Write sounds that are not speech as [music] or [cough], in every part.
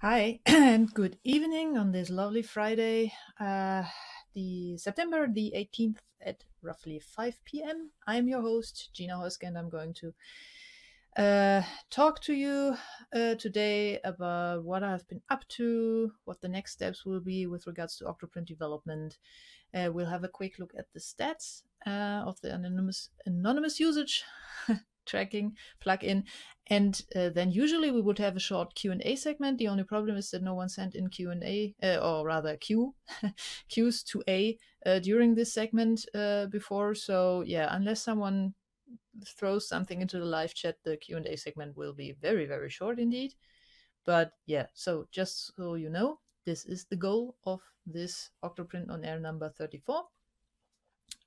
Hi [clears throat] and good evening on this lovely Friday, uh, the September the 18th at roughly 5 p.m. I'm your host Gina Häußge and I'm going to uh, talk to you uh, today about what I've been up to, what the next steps will be with regards to Octoprint development. Uh, we'll have a quick look at the stats uh, of the anonymous anonymous usage [laughs] tracking plugin and uh, then usually we would have a short q&a segment. The only problem is that no one sent in q&a uh, or rather q [laughs] q's to a uh, during this segment uh, before. So yeah unless someone throws something into the live chat the q&a segment will be very very short indeed. But yeah so just so you know this is the goal of this octoprint on air number 34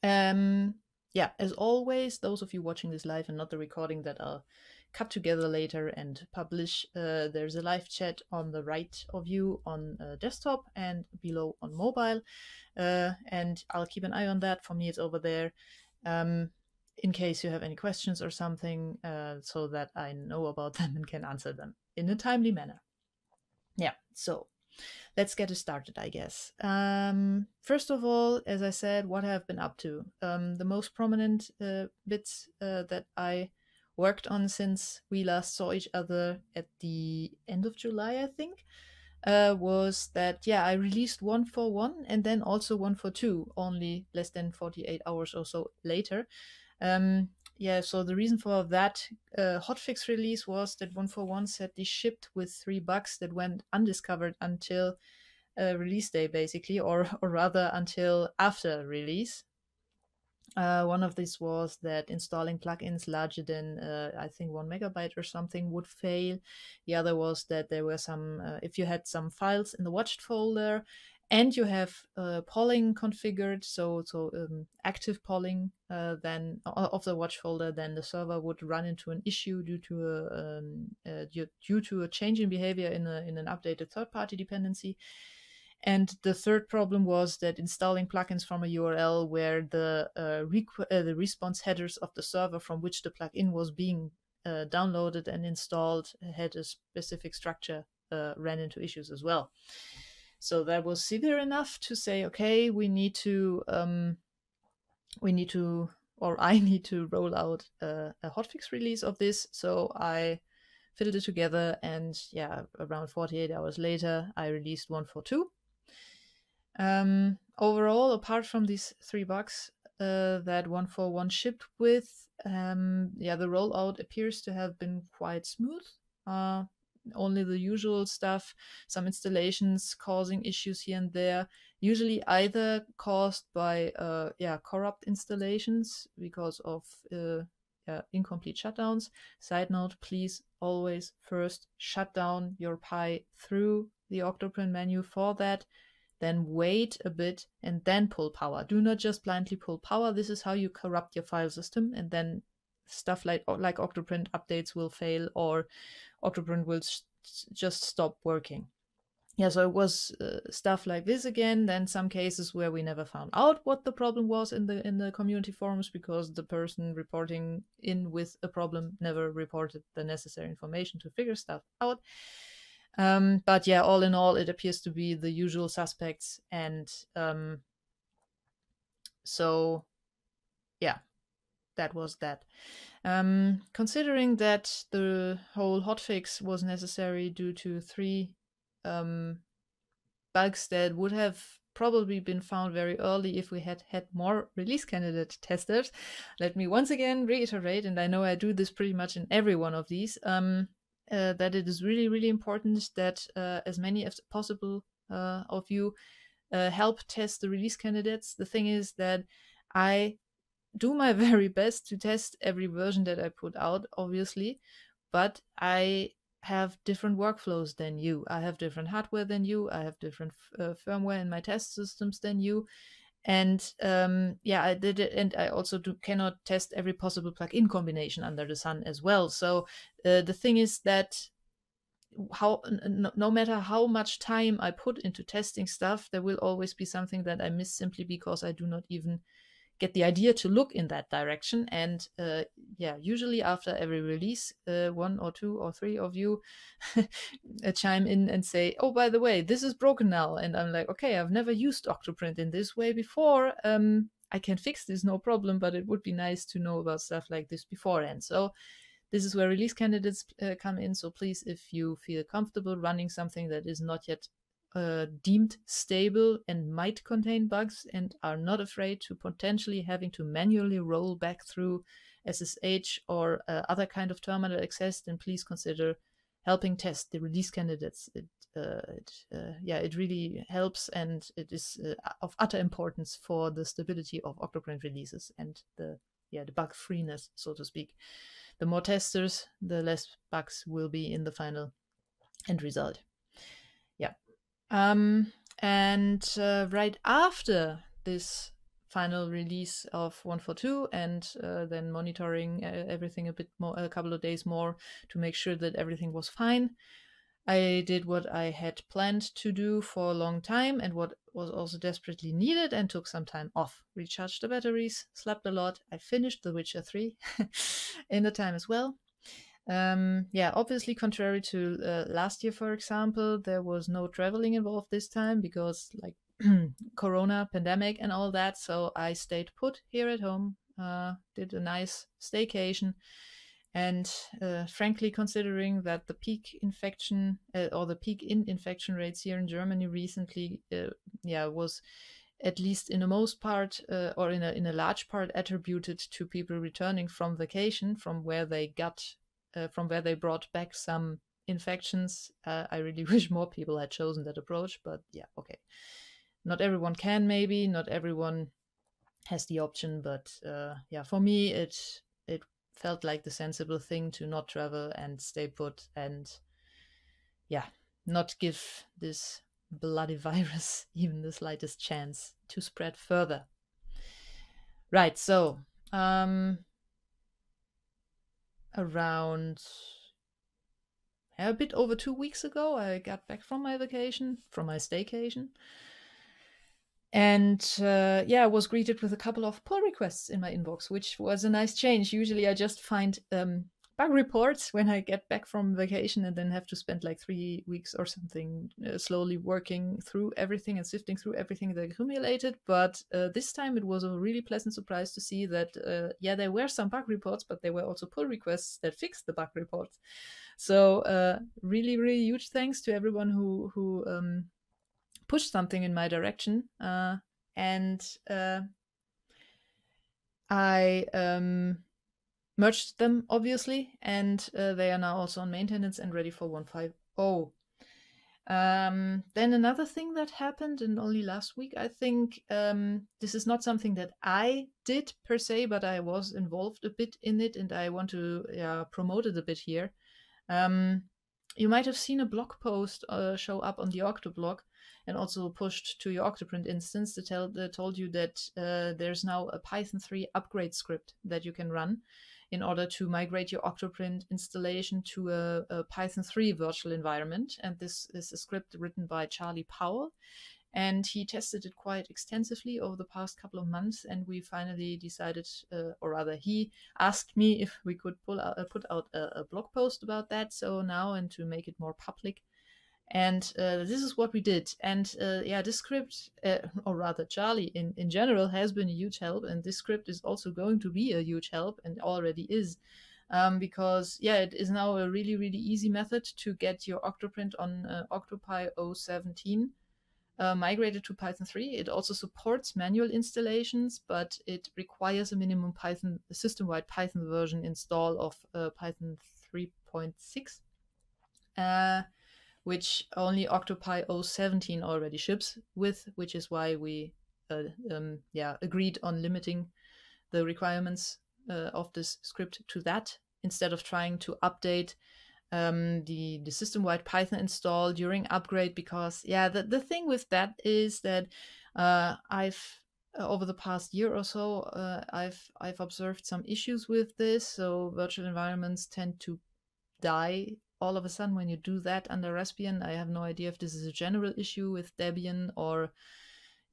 um yeah, as always, those of you watching this live and not the recording that I'll cut together later and publish, uh, there's a live chat on the right of you on uh, desktop and below on mobile. Uh, and I'll keep an eye on that. For me, it's over there. Um, in case you have any questions or something, uh, so that I know about [laughs] them and can answer them in a timely manner. Yeah, so let's get it started, I guess. Um, first of all, as I said, what I've been up to. Um, the most prominent uh, bits uh, that I worked on since we last saw each other at the end of July, I think, uh, was that, yeah, I released 141 and then also one for two, only less than 48 hours or so later. Um, yeah, so the reason for that uh, hotfix release was that 141 said they shipped with three bugs that went undiscovered until uh, release day, basically, or, [laughs] or rather until after release. Uh, one of these was that installing plugins larger than, uh, I think, one megabyte or something would fail. The other was that there were some, uh, if you had some files in the watched folder and you have uh, polling configured, so so um, active polling, uh, then of the watch folder, then the server would run into an issue due to a um, uh, due, due, to a change in behavior in a in an updated third-party dependency. And the third problem was that installing plugins from a URL where the uh, uh, the response headers of the server from which the plugin was being uh, downloaded and installed had a specific structure ran into issues as well. So that was severe enough to say, okay, we need to, um, we need to, or I [laughs] need to roll out a, a hotfix release of this. So I fiddled it together, and yeah, around 48 hours later, I released 142. Um, overall, apart from these three bugs uh, that 141 shipped with, um, yeah, the rollout appears to have been quite smooth. Uh, only the usual stuff, some installations causing issues here and there, usually either caused by uh, yeah corrupt installations because of uh, yeah, incomplete shutdowns. Side note, please always first shut down your Pi through the Octoprint menu for that. Then wait a bit and then pull power. Do not just blindly pull power. This is how you corrupt your file system, and then stuff like like Octoprint updates will fail or Octoprint will just stop working. Yeah, so it was uh, stuff like this again. Then some cases where we never found out what the problem was in the in the community forums because the person reporting in with a problem never reported the necessary information to figure stuff out. Um, but yeah, all in all, it appears to be the usual suspects, and um, so yeah, that was that. Um, considering that the whole hotfix was necessary due to three um, bugs that would have probably been found very early if we had had more release candidate testers. Let me once again reiterate, and I know I do this pretty much in every one of these, um, uh, that it is really, really important that uh, as many as possible uh, of you uh, help test the release candidates. The thing is that I do my [laughs] very best to test every version that I put out, obviously, but I have different workflows than you. I have different hardware than you. I have different uh, firmware in my test systems than you. And um, yeah, I did it, and I also do, cannot test every possible plug-in combination under the sun as well. So uh, the thing is that how no, no, matter how much time I put into testing stuff, there will always be something that I miss simply because I do not even get the idea to look in that direction. And uh, yeah, usually after every release, uh, one or two or three of you [laughs] chime in and say, "Oh, by the way, this is broken now," and I'm like, "Okay, I've never used Octoprint in this way before. Um, I can fix this, no problem. But it would be nice to know about stuff like this beforehand." So this is where release candidates uh, come in. So please, if you feel comfortable running something that is not yet uh, deemed stable and might contain bugs and are not afraid to potentially having to manually roll back through SSH or uh, other kind of terminal access, then please consider helping test the release candidates. It, uh, it uh, yeah, it really helps and it is uh, of utter importance for the stability of Octoprint releases and the yeah the bug freeness, so to speak the more testers, the less bugs will be in the final end result. Um, and uh, right after this final release of 142 and uh, then monitoring everything a bit more, a couple of days more to make sure that everything was fine. I did what I had planned to do for a long time and what was also desperately needed and took some time off. Recharged the batteries, slept a lot. I finished The Witcher 3 [laughs] in the time as well. Um, yeah, obviously, contrary to uh, last year, for example, there was no traveling involved this time because, like, [clears throat] corona, pandemic, and all that. So I stayed put here at home, uh, did a nice staycation and uh, frankly, considering that the peak infection uh, or the peak in infection rates here in Germany recently, uh, yeah, was at least in the most part uh, or in a in a large part attributed to people returning from vacation, from where they got, uh, from where they brought back some infections. Uh, I really [laughs] wish more people had chosen that approach, but yeah, okay. Not everyone can, maybe. Not everyone has the option, but yeah, for me, it it felt like the sensible thing to not travel and stay put and yeah not give this bloody [laughs] virus even the slightest chance to spread further right so um around a bit over two weeks ago i got back from my vacation from my staycation and uh, yeah, I was greeted with a couple of pull requests in my inbox, which was a nice change. Usually, I just find um, bug reports when I get back from vacation and then have to spend like three weeks or something uh, slowly working through everything and sifting through everything that accumulated. But uh, this time it was a really pleasant surprise to see that, uh, yeah, there were some bug reports, but there were also pull requests that fixed the bug reports. So, uh, really, really huge thanks to everyone who, who, um, push something in my direction. Uh, and uh, I um, merged them, obviously, and uh, they are now also on maintenance and ready for 150. Um, then another thing that happened, and only last week, I think um, this is not something that I did per se, but I was involved a bit in it, and I want to yeah, promote it a bit here. Um, you might have seen a blog post uh, show up on the Octoblog and also pushed to your Octoprint instance to tell that told you that uh, there's now a Python 3 upgrade script that you can run in order to migrate your Octoprint installation to a, a Python 3 virtual environment. And this is a script written by Charlie Powell. And he tested it quite extensively over the past couple of months. And we finally decided, uh, or rather, he asked me if we could pull out, uh, put out a, a blog post about that. So now, and to make it more public, and uh, this is what we did. And uh, yeah this script uh, or rather charlie in, in general has been a huge help and this script is also going to be a huge help and already is um, because yeah it is now a really really easy method to get your octoprint on uh, octopi 017 uh, migrated to python 3 it also supports manual installations but it requires a minimum python system-wide python version install of uh, python 3.6 which only Octopi 017 already ships with, which is why we uh, um, yeah agreed on limiting the requirements uh, of this script to that instead of trying to update um, the the system wide Python install during upgrade because yeah the the thing with that is that uh, I've uh, over the past year or so uh, I've I've observed some issues with this so virtual environments tend to die all of a sudden when you do that under Raspbian. I have no idea if this is a general issue with Debian or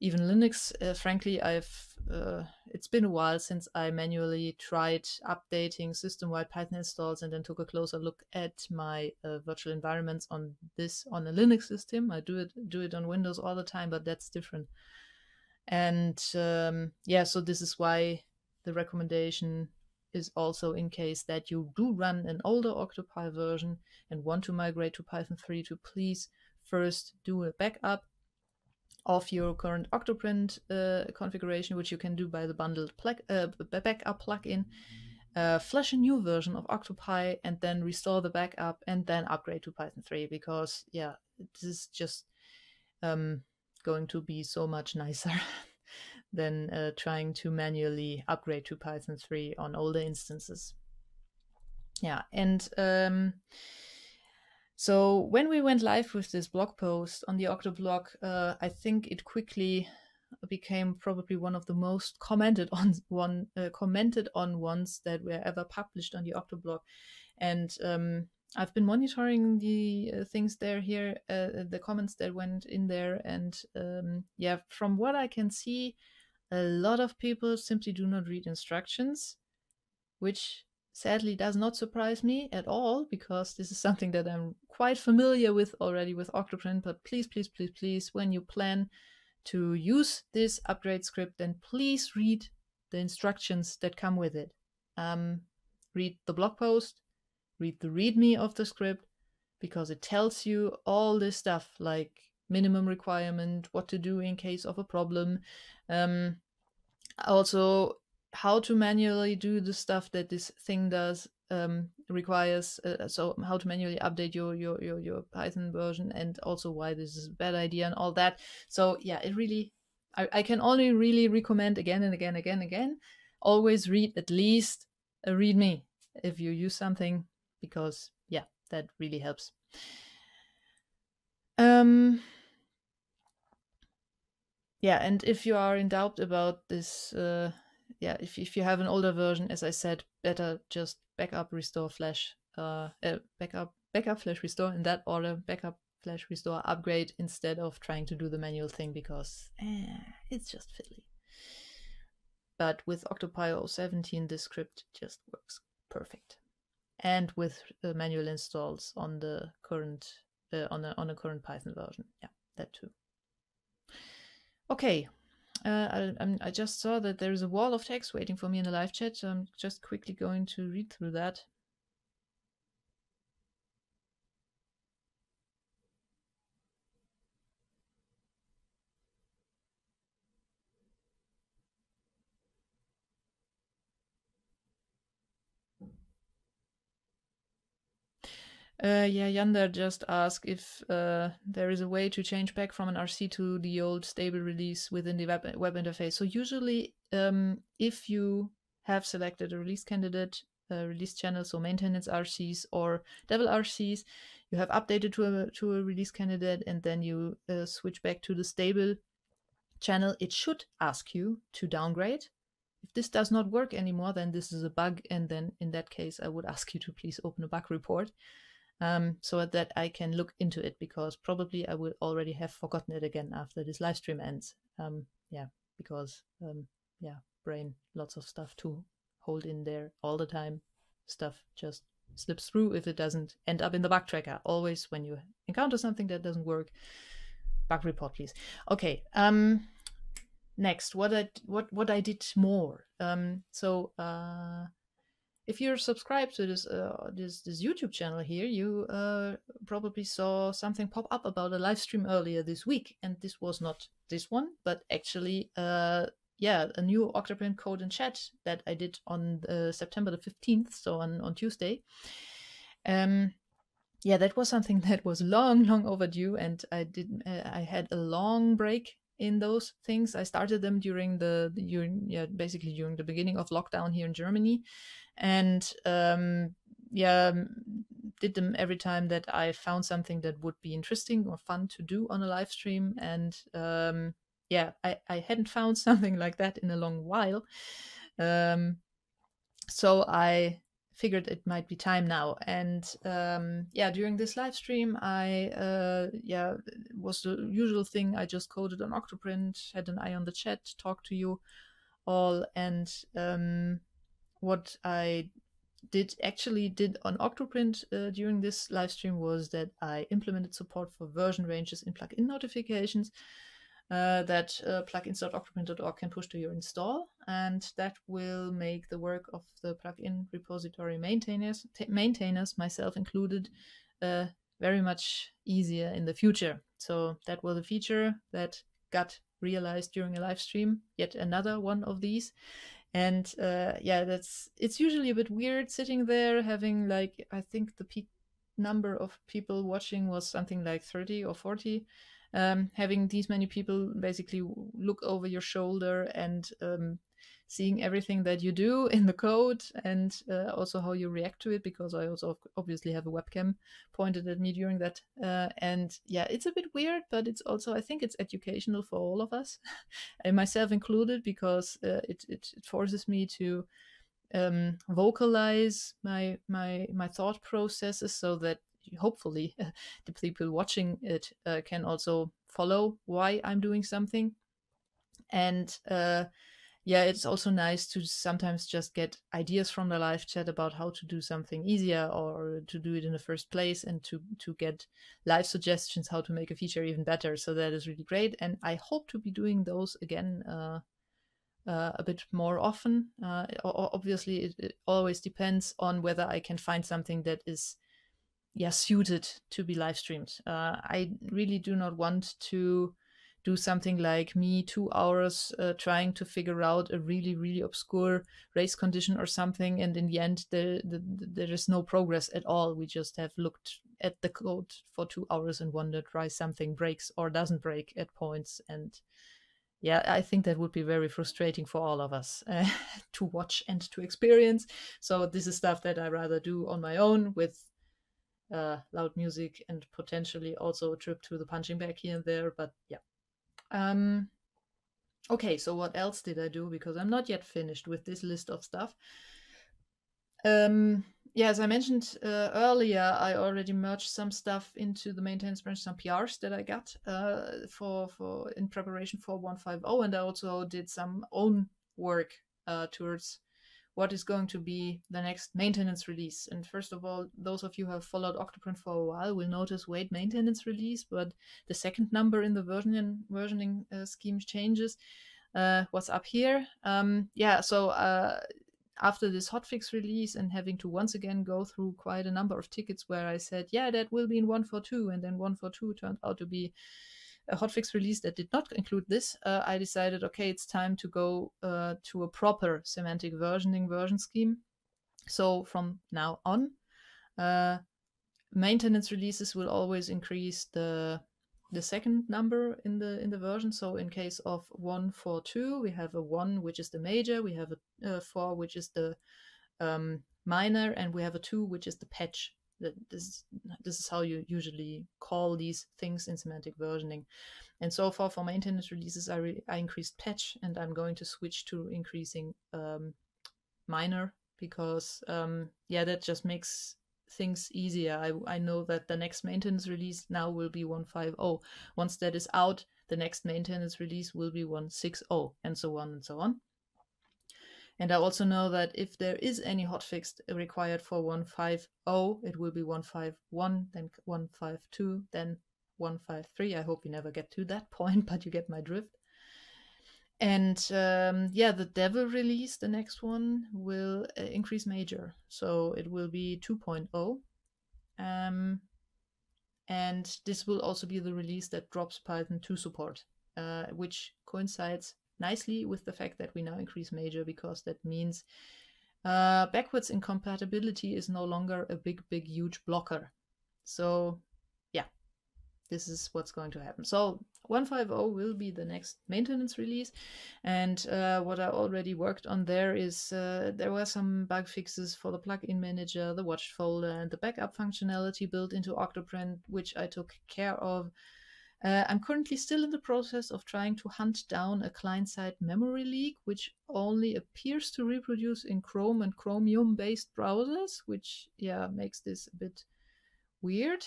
even Linux. Uh, frankly, I've uh, it's been a while since I manually tried updating system-wide Python installs and then took a closer look at my uh, virtual environments on this on a Linux system. I do it do it on Windows all the time, but that's different. And um, yeah, so this is why the recommendation is also in case that you do run an older Octopi version and want to migrate to Python 3 to please first do a backup of your current Octoprint uh, configuration, which you can do by the bundled uh, backup plugin. Uh, flash a new version of Octopi and then restore the backup and then upgrade to Python 3 because, yeah, this is just um, going to be so much nicer [laughs] than uh, trying to manually upgrade to Python 3 on older instances. Yeah, and um, so when we went live with this blog post on the Octoblog, uh, I think it quickly became probably one of the most commented on one uh, commented on ones that were ever published on the Octoblog, and um, I've been monitoring the uh, things there here, uh, the comments that went in there, and um, yeah, from what I can see, a lot of people simply do not read instructions, which sadly does not surprise me at all because this is something that I'm quite familiar with already with Octoprint. But please, please, please, please, when you plan to use this upgrade script, then please read the instructions that come with it. Um, read the blog post, read the README of the script, because it tells you all this stuff like minimum requirement, what to do in case of a problem. Um, also, how to manually do the stuff that this thing does um, requires. Uh, so, how to manually update your, your your your Python version, and also why this is a bad idea and all that. So, yeah, it really, I, I can only really recommend again and again, again, again. Always read at least a README if you use something, because yeah, that really helps. Um, yeah, and if you are in doubt about this, uh, yeah, if if you have an older version, as I said, better just backup, restore, flash, uh, uh backup, backup, flash, restore in that order. Backup, flash, restore, upgrade instead of trying to do the manual thing because eh, it's just fiddly. But with Octopi 017, this script just works perfect, and with the manual installs on the current uh, on a on a current Python version, yeah, that too. Okay, uh, I, I, just saw that there is a wall of text waiting for me in the live chat, so I'm just quickly going to read through that. Uh, yeah, Yander just asked if uh, there is a way to change back from an RC to the old stable release within the web, web interface. So usually, um, if you have selected a release candidate, uh, release channel, so maintenance RCs or devel RCs, you have updated to a to a release candidate, and then you uh, switch back to the stable channel. It should ask you to downgrade. If this does not work anymore, then this is a bug, and then in that case, I would ask you to please open a bug report um, so that I can look into it because probably I will already have forgotten it again after this live stream ends. Um, yeah, because um, yeah, brain, lots of stuff to hold in there all the time. Stuff just slips through if it doesn't end up in the bug tracker. Always when you encounter something that doesn't work, bug report, please. Okay. Um, next, what I what what I did more. Um, so uh, if you're subscribed to this uh, this this YouTube channel here, you uh, probably saw something pop up about a live stream earlier this week, and this was not this one, but actually, uh, yeah, a new Octoprint code and chat that I did on uh, September the fifteenth, so on on Tuesday. Um, yeah, that was something [laughs] that was long, long overdue, and I did uh, I had a long break in those things. I started them during the, during yeah basically during the beginning of lockdown here in Germany, and um, yeah did them every time that I found something that would be interesting or fun to do on a live stream. And um, yeah, I, I hadn't found [laughs] something like that in a long while. Um, so I figured it might be time now. And um, yeah, during this live stream, I uh, yeah was the usual thing. I just coded on Octoprint, had an eye on the chat, talked to you all, and um, what I did actually did on Octoprint uh, during this live stream was that I implemented support for version ranges in plugin notifications uh, that uh, plugins.octoprint.org can push to your install, and that will make the work of the plugin repository maintainers, t- maintainers myself included, uh, very much easier in the future. So that was a feature that got realized during a live stream. Yet another one of these, and uh, yeah, that's it's usually a bit weird sitting there having like I think the peak number of people watching was something like 30 or 40 um, having these many people basically look over your shoulder and um, seeing everything that you do in the code and uh, also how you react to it because i also obviously have a webcam pointed at me during that uh, and yeah it's a bit weird but it's also i think it's educational for all of us [laughs] and myself included because uh, it, it, it forces me to um, vocalize my my my thought processes so that hopefully [laughs] the people watching it uh, can also follow why I'm doing something. And uh, yeah, it's also nice to sometimes just get ideas from the live chat about how to do something easier or to do it in the first place and to to get live suggestions how to make a feature even better. So that is really great. And I hope to be doing those again uh, uh, a bit more often. Uh, obviously, it, it, always depends on whether I can find something that is yeah suited to be live streamed. Uh, I really do not want to do something like me two hours uh, trying to figure out a really really obscure race condition or something and in the end there, the, there is no progress at all. We just have looked at the code for two hours and wondered why something breaks or doesn't break at points. And yeah i think that would be very frustrating for all of us uh, [laughs] to watch and to experience. So this is stuff that i rather do on my own with uh, loud music and potentially also a trip to the punching bag here and there. But yeah. Um, okay, so what else did I do? Because I'm not yet finished with this list of stuff. Um, yeah, as I mentioned uh, earlier, I already merged some stuff into the maintenance branch, some PRs that I got uh, for for in preparation for 150, and I also did some own work uh, towards what is going to be the next maintenance release. And first of all, those of you who have followed Octoprint for a while will notice wait maintenance release, but the second number in the versioning versioning uh, scheme changes. Uh, what's up here? Um, yeah, so uh, after this hotfix release and having to once again go through quite a number of tickets where I said, yeah, that will be in 142, and then 142 turned out to be a hotfix release that did not include this, uh, I decided, okay, it's time to go uh, to a proper semantic versioning version scheme. So from now on, uh, maintenance releases will always increase the the second number in the in the version. So in case of one four two, we have a one which is the major, we have a, a four which is the um, minor, and we have a two which is the patch this this is how you usually call these things in semantic versioning. And so far for my maintenance releases, I, re- I increased patch, and I'm going to switch to increasing um, minor because um, yeah, that just makes things easier. I, I know that the next maintenance release now will be 150. Once that is out, the next maintenance release will be 160, and so on and so on. And I also know that if there is any hotfix required for 150, it will be 151, then 152, then 153. I hope we never get to that [laughs] point, but you get my drift. And um, yeah, the Devel release, the next one, will uh, increase major. So it will be 2.0. Um, and this will also be the release that drops Python 2 support, uh, which coincides nicely with the fact that we now increase major because that means uh, backwards incompatibility is no longer a big, big, huge blocker. So, yeah, this is what's going to happen. So, 150 will be the next maintenance release. And uh, what I already worked on there is uh, there were some bug fixes for the plugin manager, the watch folder, and the backup functionality built into Octoprint, which I took care of Uh, I'm currently still in the process of trying to hunt down a client side memory leak, which only appears to reproduce in Chrome and Chromium based browsers, which, yeah, makes this a bit weird.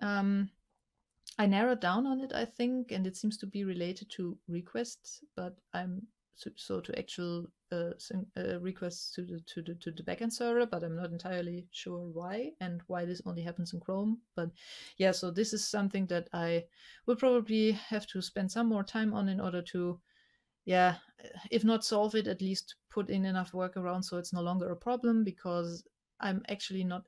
Um, I narrowed down on it, I think, and it seems to be related to requests, but I'm so, so to actual uh, uh, requests to the to the to the backend server, but I'm not entirely sure why and why this only happens in Chrome. But yeah, so this is something that I will probably have to spend some more time on in order to, yeah, if not solve it, at least put in enough work around so it's no longer a problem because I'm actually not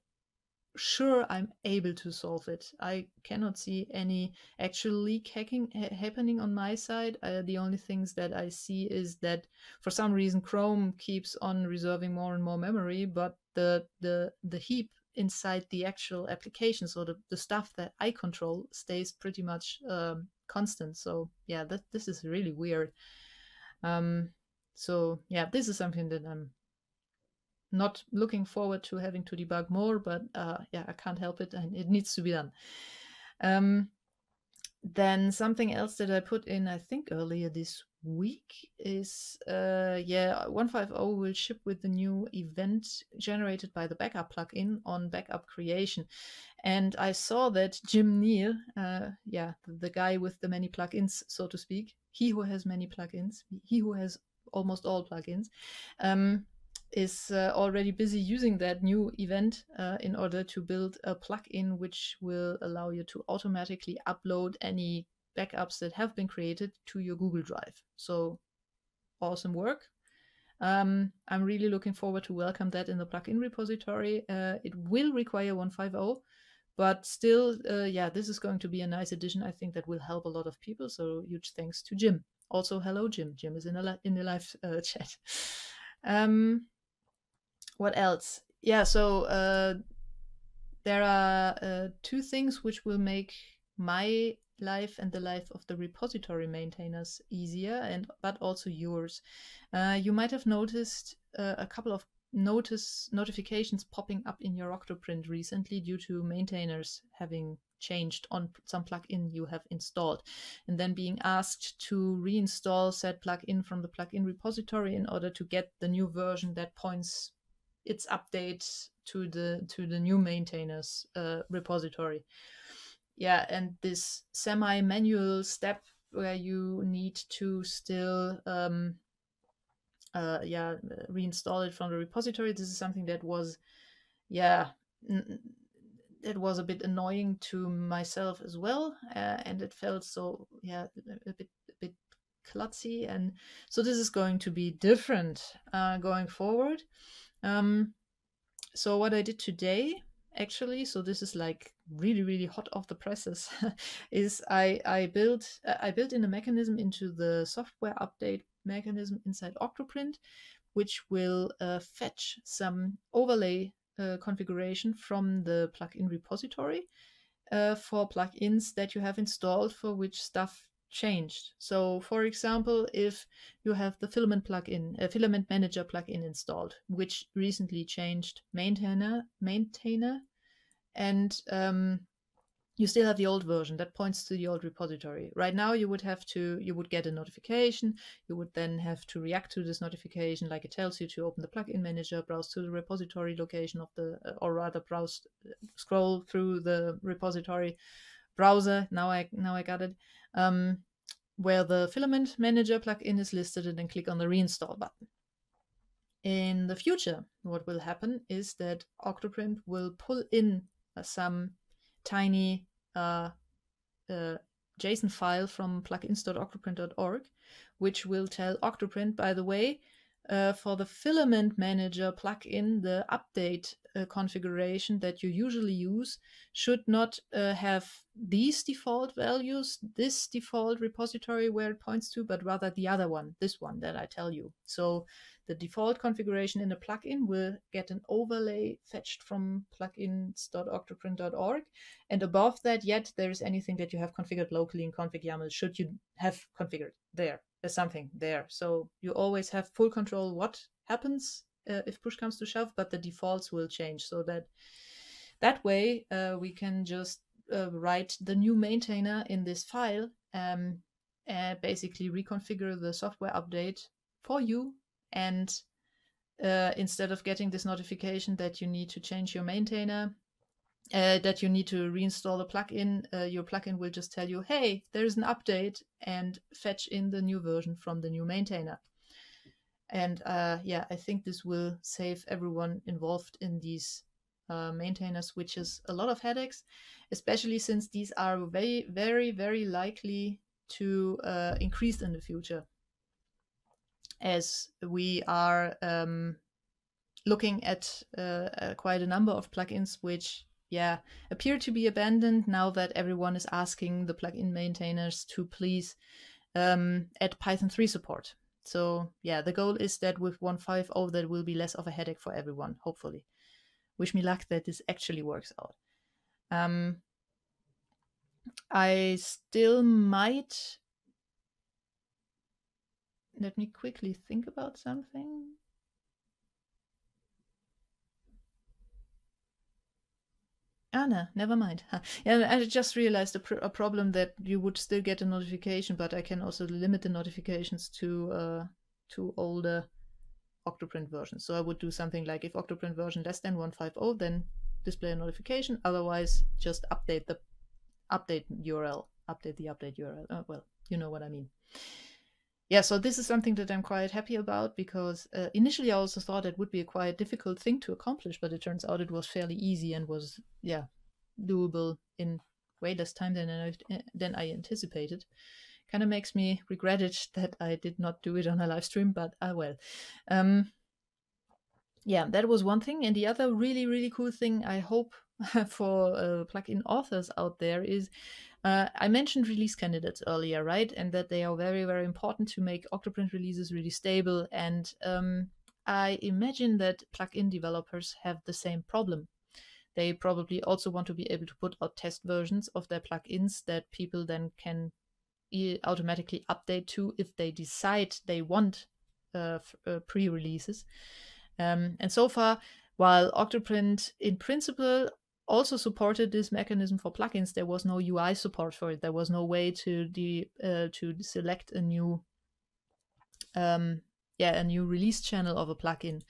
sure I'm able to solve it. I cannot see any actual leak hacking ha- happening on my side. Uh, the only things that I see is that for some reason Chrome keeps on reserving more and more memory, but the the the heap inside the actual application, so the, the stuff that I control, stays pretty much um, constant. So yeah, that this is really weird. Um, so yeah, this is something that I'm not looking forward to having to debug more, but uh, yeah, I can't help it and it needs to be done. Um, then something else that I put in, I think earlier this week is uh, yeah, 150 will ship with the new event generated by the backup plugin on backup creation. And I saw that Jim Neill, uh, yeah, the, guy with the many plugins, so to speak, he who has many plugins, he who has almost all plugins, um, is uh, already busy using that new event uh, in order to build a plugin which will allow you to automatically upload any backups that have been created to your Google Drive. So awesome work. Um, I'm really looking forward to welcome that in the plugin repository. Uh, it will require 150, but still, uh, yeah, this is going to be a nice addition. I think that will help a lot of people. So huge thanks to Jim. Also, hello, Jim. Jim is in, a in the live uh, [laughs] chat. Um, what else? Yeah, so uh, there are uh, two things which will make my life and the life of the repository maintainers easier, and but also yours. Uh, you might have noticed uh, a couple of notice notifications popping up in your Octoprint recently due to maintainers having changed on some plugin you have installed and then being asked to reinstall said plugin from the plugin repository in order to get the new version that points its update to the to the new maintainers uh, repository. Yeah, and this semi-manual step where you need to still um, uh, yeah reinstall it from the repository. This is something that was yeah it was a bit annoying to myself as well, uh, and it felt so yeah a bit a bit klutzy, and so this is going to be different uh, going forward. Um, so what I did today, actually, so this is like really really hot off the presses, [laughs] is I I built I built in a mechanism into the software update mechanism inside Octoprint, which will uh, fetch some overlay uh, configuration from the plugin repository uh, for plugins that you have installed for which stuff changed. So, for example, if you have the filament plugin, a filament manager plugin installed, which recently changed maintainer, maintainer, and um, you still have the old version that points to the old repository. Right now, you would have to, you would get a notification. You would then have to react to this notification, like it tells you to open the plugin manager, browse to the repository location of the, uh, or rather, browse, scroll through the repository browser. Now I now I got it. Um, where the Filament Manager plugin is listed, and then click on the reinstall button. In the future, what will happen is that Octoprint will pull in uh, some tiny uh, uh, JSON file from plugins.octoprint.org, which will tell Octoprint, by the way, uh, for the Filament Manager plugin, the update uh, configuration that you usually use should not uh, have these default values, this default repository where it points to, but rather the other one, this one that I tell you. So the default configuration in a plugin will get an overlay fetched from plugins.octoprint.org. And above that, yet there is anything that you have configured locally in config YAML should you have configured there. There's something there. So you always have full control what happens uh, if push comes to shove, but the defaults will change so that that way uh, we can just uh, write the new maintainer in this file um, and basically reconfigure the software update for you and uh, instead of getting this notification that you need to change your maintainer uh, that you need to reinstall a plugin, uh, your plugin will just tell you, hey, there's an update and fetch in the new version from the new maintainer. And uh, yeah, I think this will save everyone involved in these uh, maintainer switches a lot of headaches, especially since these are very, very, very likely to uh, increase in the future. As we are um, looking at uh, quite a number of plugins which yeah, appear to be abandoned now that everyone is asking the plugin maintainers to please um, add Python 3 support. So yeah, the goal is that with 1.5.0 there will be less of a headache for everyone, hopefully. Wish me luck that this actually works out. Um, I still might. Let me quickly think about something. Ah, no, never mind. I just realized a, pr- a, problem that you would still get a notification, but I can also limit the notifications to uh, to older Octoprint versions. So I would do something like if Octoprint version less than 150, then display a notification. Otherwise, just update the update URL, update the update URL. Oh, well, you know what I mean. Yeah, so this is something that I'm quite happy about because uh, initially I also thought it would be a quite difficult thing to accomplish, but it turns out it was fairly easy and was, yeah, doable in way less time than I, than I anticipated. Kind of makes me regret it [laughs] that I did not do it on a live stream, but ah well. Um, yeah, that was one thing, and the other really really cool thing I hope [laughs] for uh, plugin authors out there is uh, I mentioned release candidates earlier, right? And that they are very, very important to make Octoprint releases really stable. And um, I imagine that plugin developers have the same problem. They probably also want to be able to put out test versions of their plugins that people then can automatically update to if they decide they want uh, uh, pre releases. Um, and so far, while Octoprint in principle also supported this mechanism for plugins, there was no UI support for it. There was no way to de- uh, to select a new um, yeah a new release channel of a plugin,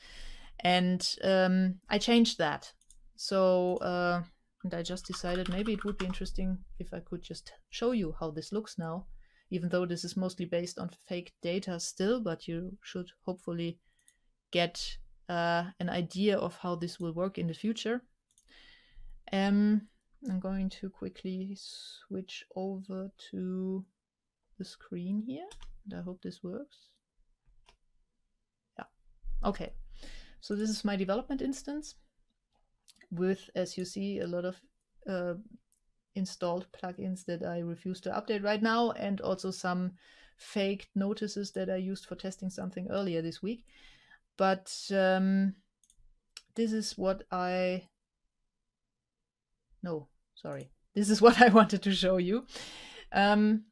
and um, I changed that. So uh, and I just decided maybe it would be interesting if I could just show you how this looks now, even though this is mostly based on fake data still, but you should hopefully get uh, an idea of how this will work in the future. Um, I'm going to quickly switch over to the screen here. And I hope this works. Yeah. Okay. So this is my development instance with, as you see, a lot of uh, installed plugins that I refuse to update right now and also some fake notices that I used for testing something earlier this week. But um, this is what I no, sorry. This is [laughs] what I wanted to show you. Um,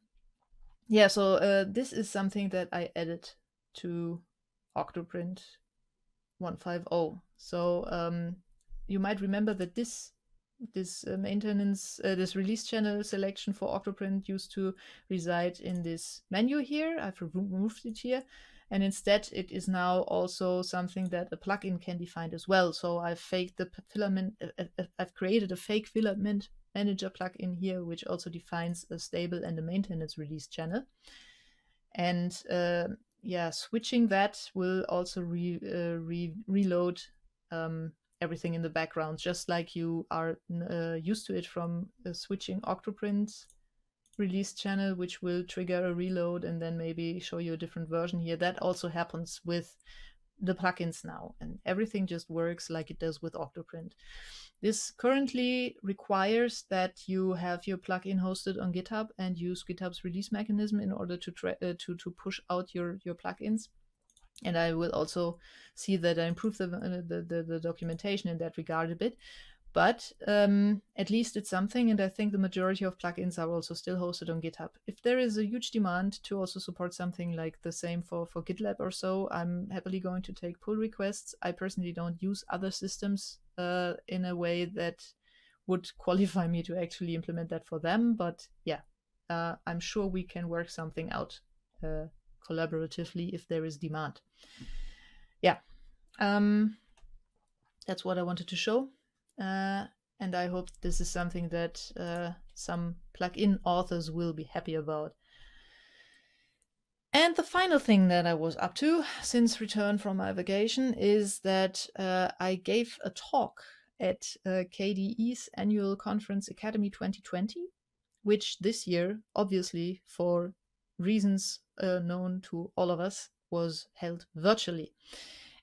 yeah, so uh, this is something that I added to Octoprint 150. So um, you might remember that this this uh, maintenance, uh, this release channel selection for Octoprint used to reside in this menu here. I've removed it here. And instead, it is now also something that a plugin can define as well. So I've faked the filament, uh, uh, uh, I've created a fake filament manager plugin here, which also defines a stable and a maintenance release channel. And uh, yeah, switching that will also re, uh, re reload um, everything in the background, just like you are uh, used to it from switching Octoprint release channel, which will trigger a reload and then maybe show you a different version here. That also happens with the plugins now, and everything just works like it does with Octoprint. This currently requires that you have your plugin hosted on GitHub and use GitHub's release mechanism in order to uh, to to push out your your plugins. And I will also see that I improve the, uh, the, the, the documentation in that regard a bit. But um, at least it's something, and I think the majority of plugins are also still hosted on GitHub. If there is a huge demand to also support something like the same for, for GitLab or so, I'm happily going to take pull requests. I personally don't use other systems uh, in a way that would [laughs] qualify me to actually implement that for them. But yeah, uh, I'm sure we can work something out uh, collaboratively if there is demand. Yeah, um, that's what I wanted to show. Uh, and I hope this is something that uh, some plugin authors will be happy about. And the final thing that I was up to since return from my vacation is that uh, I gave a talk at uh, KDE's annual conference Akademy 2020, which this year, obviously for reasons uh, known to all of us, was held virtually.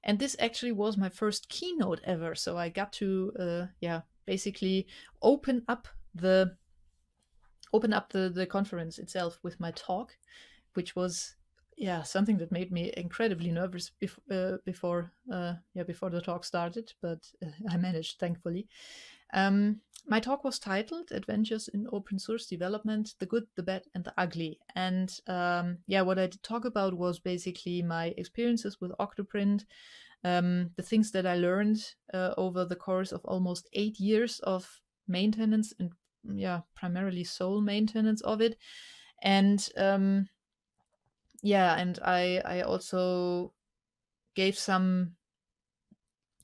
And this actually was my first keynote ever, so I got to, uh, yeah, basically open up the open up the the conference itself with my talk, which was yeah something that made me incredibly nervous bef- uh, before uh, yeah before the talk started but uh, [laughs] i managed thankfully. Um, my talk was titled adventures in open source development the good the bad and the ugly. And um, yeah what i did talk about was basically my experiences with octoprint um, the things that i learned uh, over the course of almost eight years of maintenance and yeah primarily sole maintenance of it. And um, yeah, and I I also gave some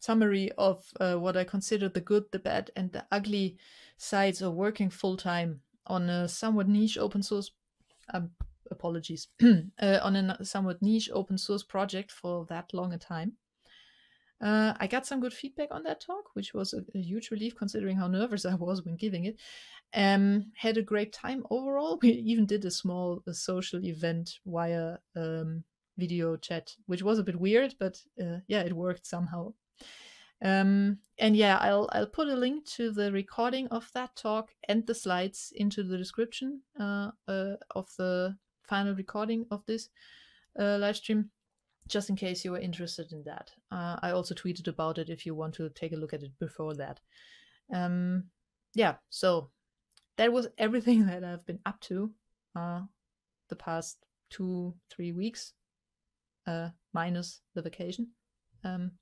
summary of uh, what I consider the good, the bad, and the ugly sides of working full time on a somewhat niche open source. Um, apologies [clears throat] uh, on a somewhat niche open source project for that long a time. Uh, I got some good feedback on that talk, which was a, a, huge relief considering how nervous [laughs] I was when giving it. Um, had a great time overall. [laughs] We even did a small a social event via um, video chat, which was a bit weird, but uh, yeah, it worked somehow. Um, and yeah, I'll I'll put a link to the recording of that talk and the slides into the description uh, uh, of the final recording of this uh, live stream, just in case you are interested in that. Uh, I also tweeted about it if you want to take a look at it before that. Um, yeah, so that was everything [laughs] that I've been up to uh, the past two, three weeks, uh, minus the vacation. Um,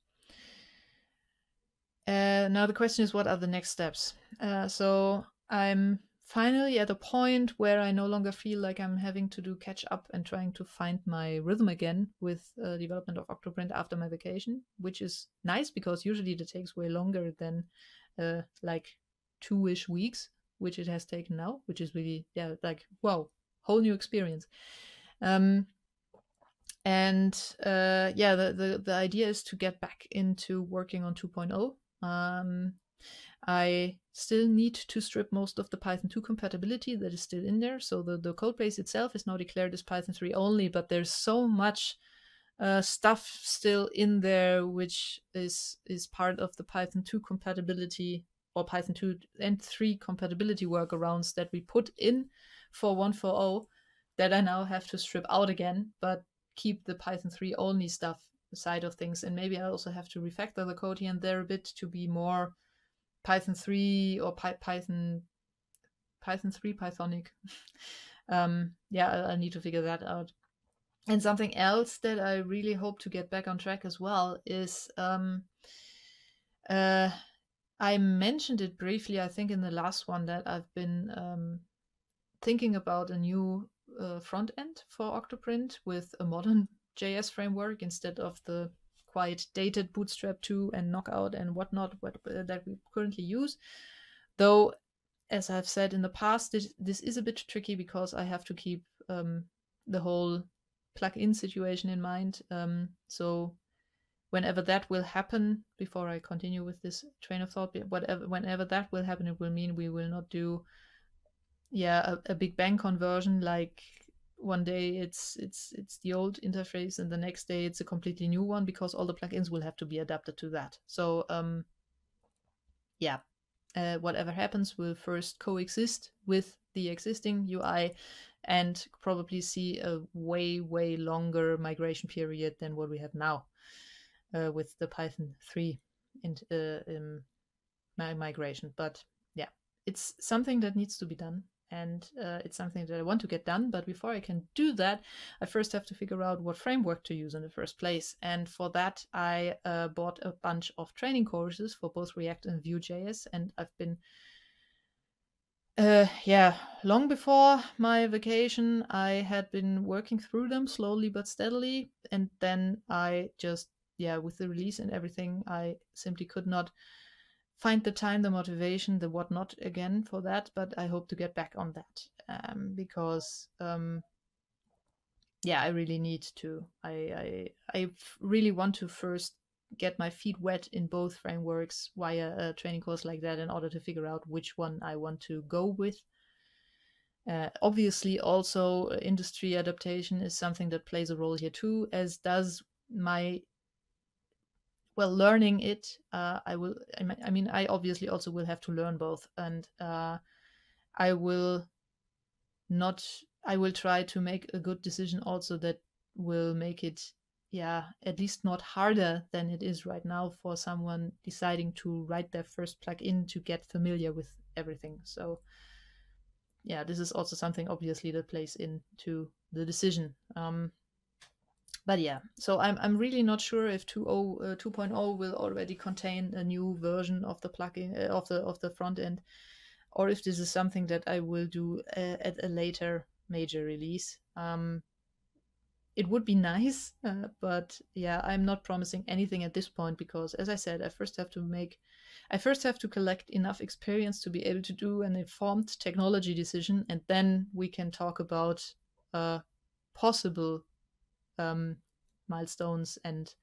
uh, now the question is, what are the next steps? Uh, so I'm finally at a point where I no longer feel like I'm having to do catch up and trying to find my rhythm again with uh, development of Octoprint after my vacation, which is nice because usually it takes way longer than uh, like two-ish weeks which it has taken now, which is really yeah like wow whole new experience. Um, and uh, yeah, the, the the idea is to get back into working on 2.0. Um, I still need to strip most of the Python 2 compatibility that is still in there. So the, the code base itself is now declared as Python 3 only, but there's so much uh, stuff still in there which is is part of the Python 2 compatibility or Python 2 and 3 compatibility workarounds that we put in for 1.4.0 that I now have to strip out again, but keep the Python 3 only stuff side of things. And maybe I also have to refactor the code here and there a bit to be more Python 3 or Py- Python Python 3 Pythonic. [laughs] um, yeah, I, I need to figure that out. And something else that I really hope to get back on track as well is um, uh, I mentioned it briefly, I think, in the last one that I've been um, thinking about a new uh, front end for Octoprint with a modern JS framework instead of the quite dated Bootstrap 2 and Knockout and whatnot what, uh, that we currently use. Though, as I've said in the past, this, this is a bit tricky because I have to keep um, the whole plug-in situation in mind. Um, so whenever that will happen, before I continue with this train of thought, whatever whenever that will happen, it will mean we will not do yeah a, a big bang conversion like one day it's it's it's the old interface and the next day it's a completely new one because all the plugins will have to be adapted to that so um yeah uh, whatever happens will first coexist with the existing ui and probably see a way way longer migration period than what we have now uh, with the Python 3 in, uh, um, migration. But yeah, it's something that needs to be done. And uh, it's something that I want to get done. But before I can do that, I first have to figure out what framework to use in the first place. And for that, I uh, bought a bunch of training courses for both React and Vue.js. And I've been uh, yeah, long before my vacation, I had been working through them slowly but steadily, and then I just, yeah, with the release and everything, I simply could not find the time, the motivation, the whatnot again for that. But I hope to get back on that um, because, um, yeah, I really need to. I, I I really want to first get my feet wet in both frameworks via a training course like that in order to figure out which one I want to go with. Uh, obviously, also uh, industry adaptation is something that plays a role here too, as does my well learning it. Uh, I will. I mean, I obviously also will have to learn both, and uh, I will not. I will try to make a good decision also that will make it yeah, at least not harder than it is right now for someone deciding to write their first plugin to get familiar with everything. So, yeah, this is also something obviously that plays into the decision. Um, but yeah, so I'm I'm really not sure if 2.0 uh, 2.0 will already contain a new version of the plugin uh, of the of the front end, or if this is something that I will do uh, at a later major release. Um, it would be [laughs] nice, uh, but yeah, I'm not promising anything at this point because, as I said, I first have to make, I first have to collect enough experience to be able to do an informed technology decision, and then we can talk about uh, possible um, milestones and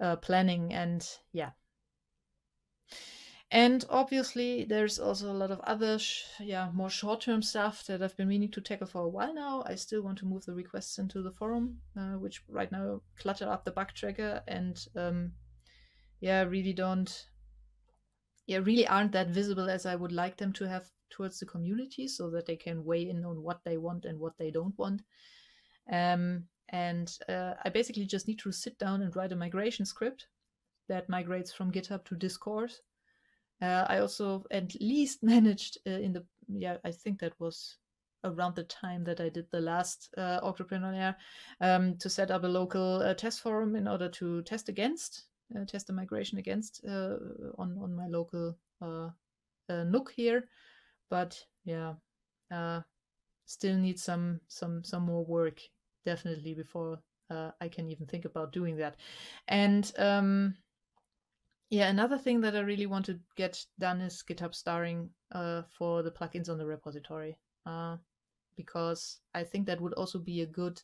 uh, planning, and yeah, and obviously, there's also a lot of other, sh- yeah, more short-term stuff that I've been meaning to tackle for a while now. I still want to move the requests into the forum, uh, which right now clutter up the bug tracker and, um, yeah, really don't, yeah, really aren't that visible as I would like them to have towards the community, so that they can weigh in on what they want and what they don't want. Um, and uh, I basically just need to sit down and write a migration script that migrates from GitHub to Discourse uh, I also at least [laughs] managed uh, in the yeah I think that was around the time that I did the last uh, Air um, to set up a local uh, test forum in order to test against uh, test the migration against uh, on on my local NUC here, but yeah, still need some some some more work definitely before I can even think about doing that, and um, yeah, another thing that I really want to get done is GitHub starring uh, for the plugins on the repository, uh, because I think that would also be a good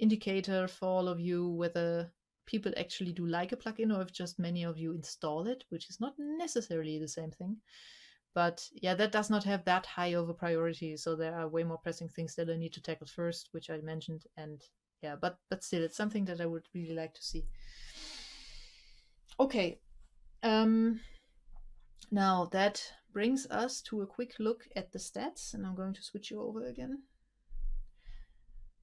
indicator for all of you whether people actually do like a plugin or if just many of you install it, which is not necessarily the same thing. But yeah, that does not have that high of a priority, so there are way more pressing things that I need to tackle first, which I mentioned, and yeah, but but still, it's something that I would really like to see. Okay, um, now that brings us to a quick look at the stats, and I'm going to switch you over again.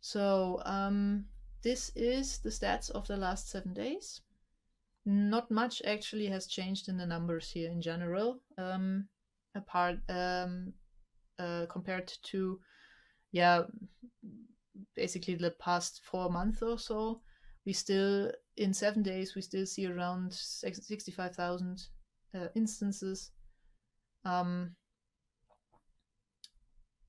So um, this is the stats of the last seven days. Not much actually has changed in the numbers here in general, um, apart um, uh, compared to yeah, basically the past four months or so we still in seven days we still see around 65,000 uh, instances um,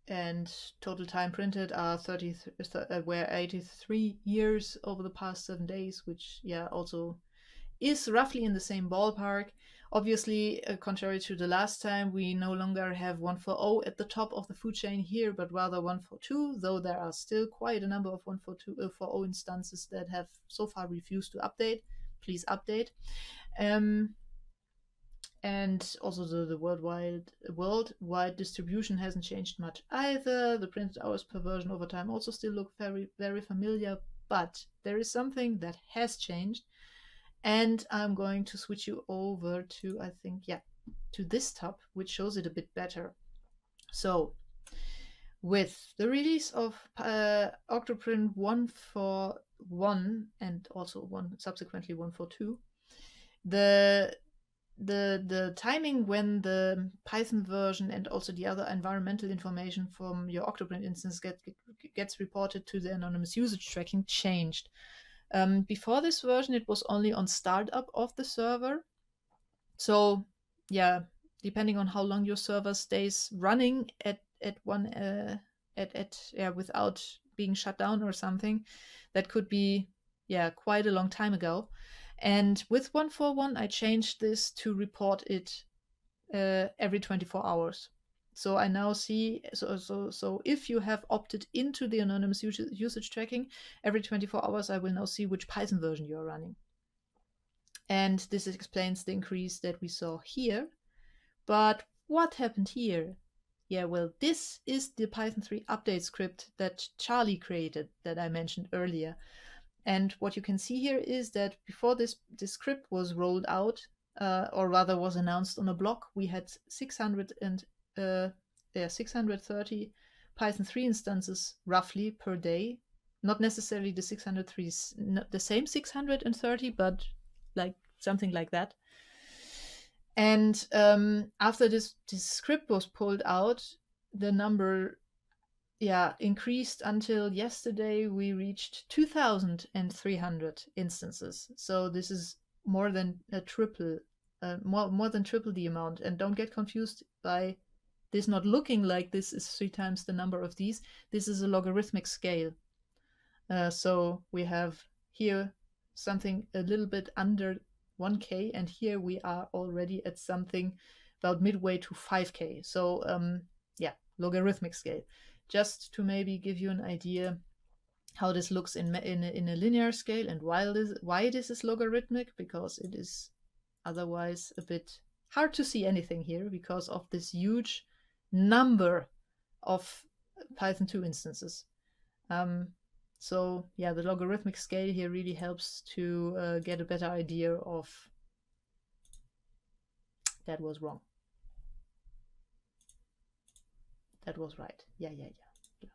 and total time printed are 30 uh, were 83 years over the past seven days which yeah also is roughly in the same ballpark Obviously, uh, contrary to the last time, we no longer have 140 at the top of the food chain here, but rather 142, though there are still quite a number of 142 uh, instances that have so far refused to update. Please update. Um, and also the, the worldwide worldwide distribution hasn't changed much either. The printed hours per version over time also still look very very familiar, but there is something that has changed, and I'm going to switch you over to, I think, yeah, to this tab, which shows it a bit better. So with the release of uh, Octoprint 141 and also one subsequently 142, the the the timing when the Python version and also the other environmental information from your Octoprint instance get, gets reported to the anonymous usage tracking changed. Um, before this version, it was only on startup of the server. So, yeah, depending on how long your server stays running at at one uh, at at yeah without being shut down or something. That could be yeah quite a long time ago. And with 141, I changed this to report it uh, every 24 hours. So I now see so so so if you have opted into the anonymous usage tracking, every 24 hours I will now see which Python version you are running. And this explains the increase that we saw here. But what happened here? Yeah, well, this is the Python 3 update script that Charlie created that I mentioned earlier. And what you can see here is that before this, this script was rolled out, uh, or rather was announced on a blog, we had 600 and uh, yeah, 630 Python 3 instances roughly per day. Not necessarily the 603, the same 630, but like something like that. And um, after this, this script was pulled out, the number yeah increased until yesterday we reached 2300 instances so this is more than a triple uh, more more than triple the amount and don't get confused by this not looking like this is three times the number of these. This is a logarithmic scale. Uh, so we have here something a little bit under 1k and here we are already at something about midway to 5k so um yeah logarithmic scale. Just to maybe give you an idea how this looks in in a, in a linear scale and why this why this is logarithmic because it is otherwise a bit hard to see anything here because of this huge number of Python 2 instances. Um, so yeah, the logarithmic scale here really helps to uh, get a better idea of that was wrong. That was right. Yeah, yeah, yeah.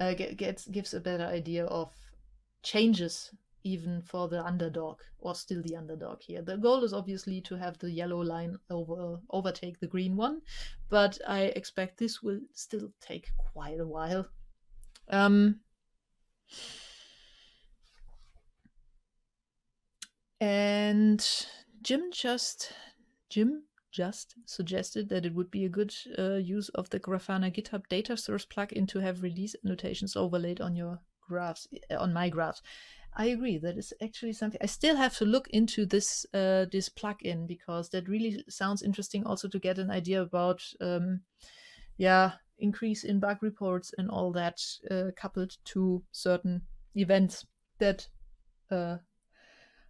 yeah. Uh, get, gets gives a better idea of changes even for the underdog or still the underdog here. The goal is obviously to have the yellow line over overtake the green one, but I expect this will still take quite a while. Um, and Jim just Jim just suggested that it would be a good uh, use of the Grafana GitHub data source plugin to have release annotations overlaid on your graphs, on my graphs. I agree. That is actually something I still have to look into this uh, this plugin because that really sounds interesting. Also to get an idea about, um, yeah, increase in bug reports and all that, uh, coupled to certain events that uh,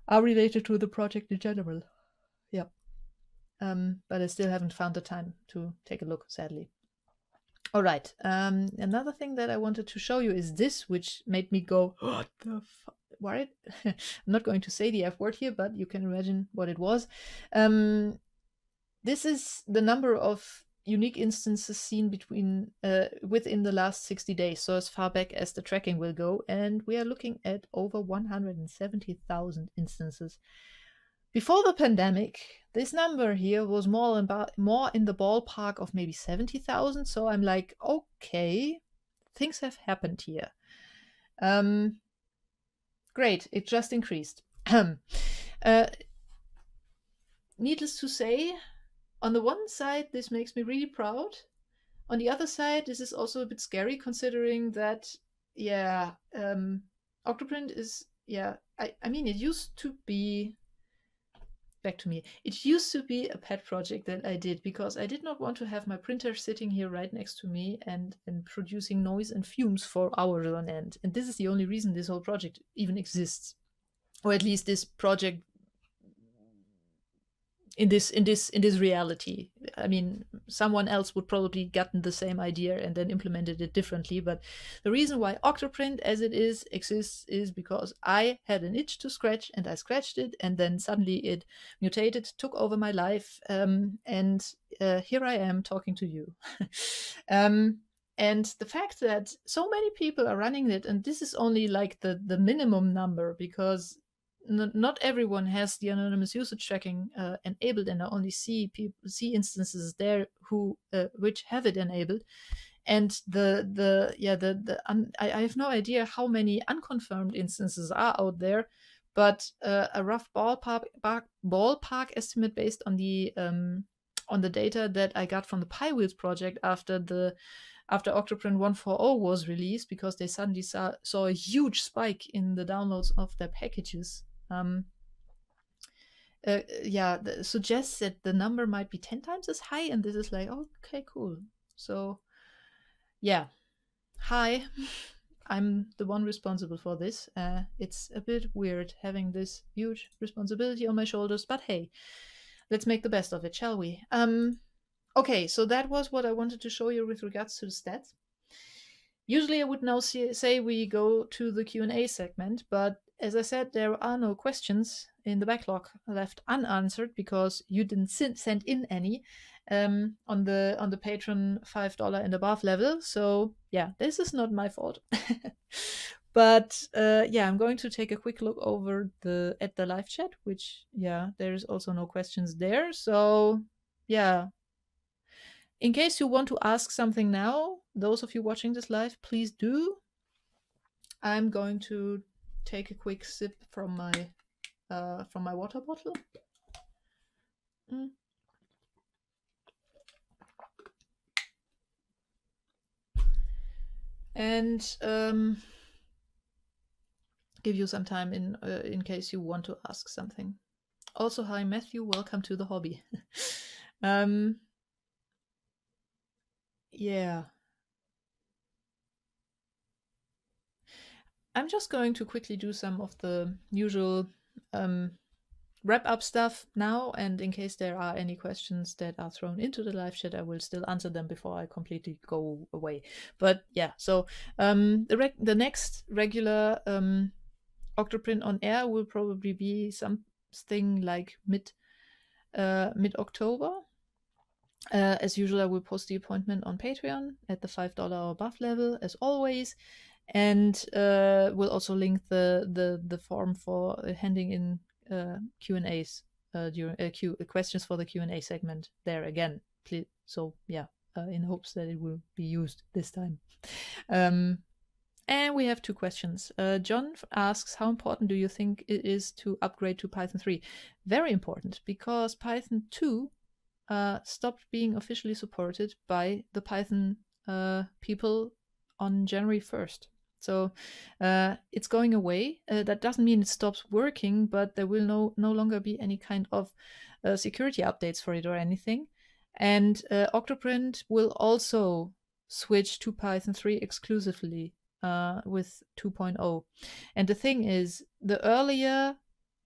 are related to the project in general. Yeah. Um, but I still haven't found the time to take a look, sadly. All right. Um, another thing that I wanted to show you is this, which made me go, [gasps] "What the fuck?" Worried. [laughs] I'm not going to say the F word here, but you can imagine what it was. Um, this is the number of unique instances seen between uh, within the last 60 days, so as far back as the tracking will go, and we are looking at over 170,000 instances. Before the pandemic, this number here was more about more in the ballpark of maybe 70,000. So I'm like, okay, things have happened here. Um, great, it just increased. uh, needless to say, on the one side, this makes me really proud. On the other side, this is also a bit scary considering that, yeah, um, Octoprint is, yeah, I, I mean, it used to be back to me. It used to be a pet project that I did because I did not want to have my printer sitting here right next to me and, and producing noise and fumes for hours on end. And this is the only reason this whole project even exists. Or at least this project in this in this in this reality. I mean someone else would probably gotten the same idea and then implemented it differently. But the reason why octoprint as it is exists is because i had an itch to scratch and i scratched it and then suddenly it mutated took over my life um, and uh, here i am talking to you. [laughs] Um, and the fact that so many people are running it and this is only like the the minimum number because not everyone has the anonymous usage tracking uh, enabled, and I only see people see instances there who uh, which have it enabled. And the the yeah the the un, I, I, have no idea how many unconfirmed instances are out there, but uh, a rough ballpark ballpark estimate based on the um, on the data that I got from the piwheels project after the after Octoprint 140 was released because they suddenly saw, saw a huge spike in the downloads of their packages. Um, uh, yeah, suggests that the number might be 10 times as high, and this is like, okay, cool. So, yeah, hi, [laughs] I'm the one responsible for this. Uh, it's a bit weird having this huge responsibility on my shoulders, but hey, let's make the best of it, shall we? Um, okay, so that was what I wanted to show you with regards to the stats. Usually I would now say we go to the Q&A segment, but as I said, there are no questions in the backlog left unanswered because you didn't send in any um, on the on the patron five dollar and above level. So yeah, this is not my fault. [laughs] but uh, yeah, I'm going to take a quick look over the at the live chat, which yeah, there's also no questions there. So yeah, in case you want to ask something now, those of you watching this live, please do. I'm going to take a quick sip from my uh, from my water bottle. Mm. And um, give you some time in uh, in case you want to ask something. Also, hi Matthew, welcome to the hobby. [laughs] um, yeah. I'm just going to quickly do some of the usual um, wrap up stuff now. And in case there are any questions that are thrown into the live chat, I will still answer them before I completely go away. But yeah, so um, the the next regular um, Octoprint on air will probably be something like mid uh, mid October. Uh, as usual, I will post the appointment on Patreon at the $5 or above level, as always and uh, we'll also link the the the form for handing in uh, Q and A's uh, during uh, Q questions for the Q and A segment there again. Please, so yeah, uh, in hopes that it will be used this time. Um, and we have two questions. Uh, John asks, how important do you think it is to upgrade to Python 3? Very important, because Python 2 uh, stopped being officially supported by the Python uh, people on January 1st. So uh, it's going away. Uh, that doesn't mean it stops working, but there will no no longer be any kind of uh, security updates for it or anything. And uh, Octoprint will also switch to Python 3 exclusively uh, with 2.0. And the thing is, the earlier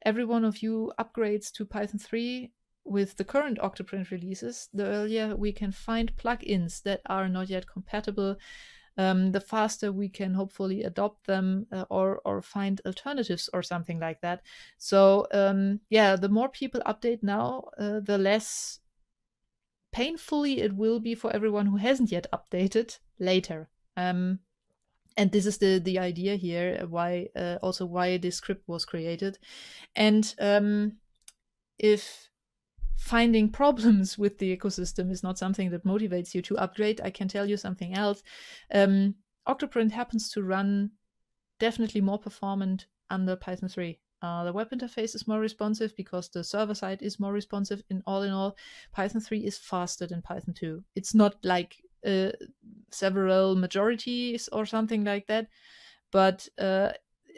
every one of you upgrades to Python 3 with the current Octoprint releases, the earlier we can find plugins that are not yet compatible um, the faster we can hopefully adopt them uh, or or find alternatives or something like that. So um, yeah, the more people update now, uh, the less painfully it will be for everyone who hasn't yet updated later. Um, and this is the the idea here why uh, also why this script was created and um, if finding problems [laughs] with the ecosystem is not something that motivates you to upgrade, I can tell you something else. Um, Octoprint happens to run definitely more performant under Python 3. Uh, the web interface is more responsive because the server side is more responsive. In all in all, Python 3 is faster than Python 2. It's not like uh, several majorities or something like that, but uh,